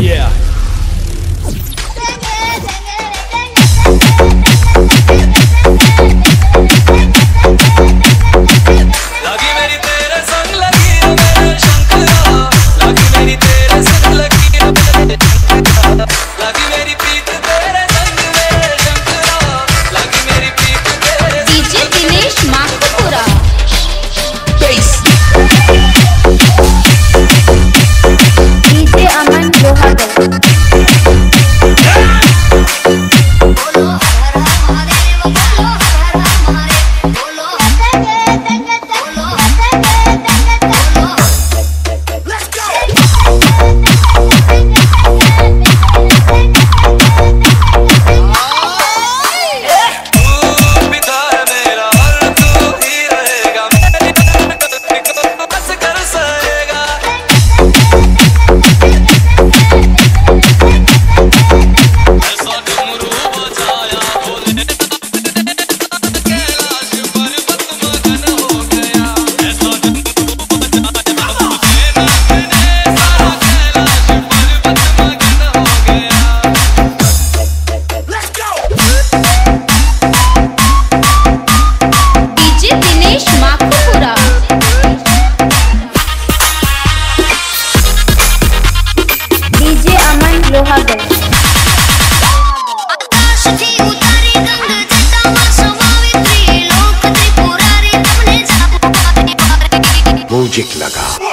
Yeah. Magic लगा